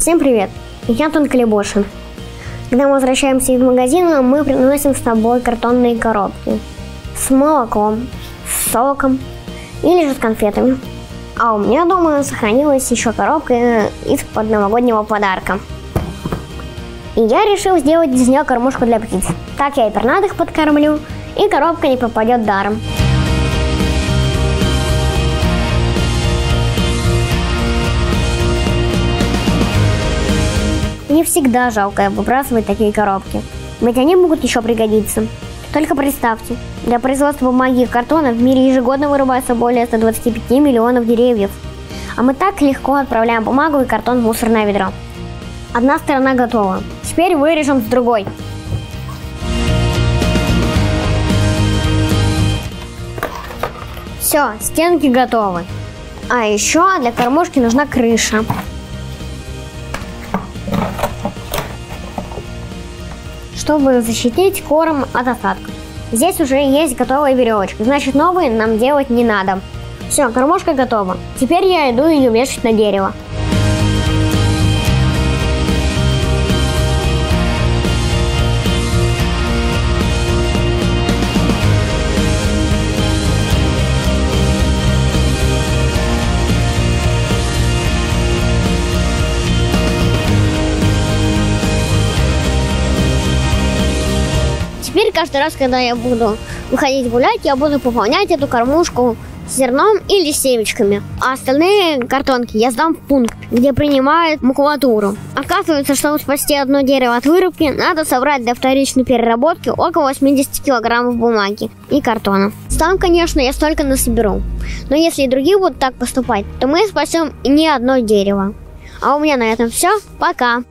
Всем привет! Я Антон Колебошин. Когда мы возвращаемся из магазина, мы приносим с собой картонные коробки с молоком, с соком или же с конфетами. А у меня дома сохранилась еще коробка из-под новогоднего подарка. И я решил сделать из нее кормушку для птиц. Так я и пернатых подкормлю, и коробка не попадет даром. Не всегда жалко выбрасывать такие коробки, ведь они могут еще пригодиться. Только представьте, для производства бумаги и картона в мире ежегодно вырубается более 125 миллионов деревьев. А мы так легко отправляем бумагу и картон в мусорное ведро. Одна сторона готова. Теперь вырежем с другой. Все, стенки готовы. А еще для кормушки нужна крыша. Чтобы защитить корм от осадков. Здесь уже есть готовая веревочка, значит новые нам делать не надо. Все, кормушка готова. Теперь я иду ее вешать на дерево. Теперь каждый раз, когда я буду выходить гулять, я буду пополнять эту кормушку зерном или семечками. А остальные картонки я сдам в пункт, где принимают макулатуру. Оказывается, чтобы спасти одно дерево от вырубки, надо собрать для вторичной переработки около 80 килограммов бумаги и картона. Сам, конечно, я столько насоберу. Но если другие будут так поступать, то мы спасем не одно дерево. А у меня на этом все. Пока!